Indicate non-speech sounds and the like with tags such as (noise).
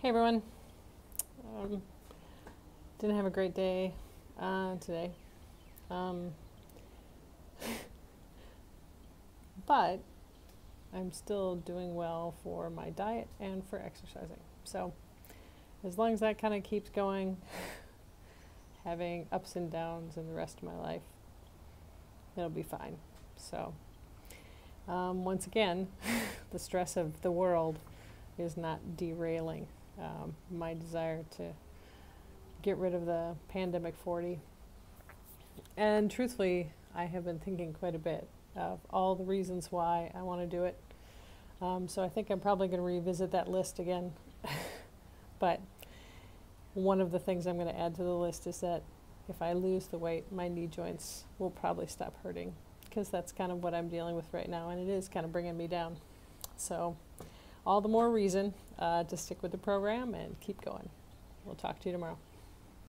Hey everyone. Um, didn't have a great day uh, today. Um, (laughs) but I'm still doing well for my diet and for exercising. So, as long as that kind of keeps going, (laughs) having ups and downs in the rest of my life, it'll be fine. So, um, once again, (laughs) the stress of the world is not derailing um, my desire to get rid of the pandemic 40. And truthfully, I have been thinking quite a bit of all the reasons why I want to do it. Um, so I think I'm probably going to revisit that list again. (laughs) but one of the things I'm going to add to the list is that if I lose the weight, my knee joints will probably stop hurting because that's kind of what I'm dealing with right now, and it is kind of bringing me down. So, all the more reason uh, to stick with the program and keep going. We'll talk to you tomorrow.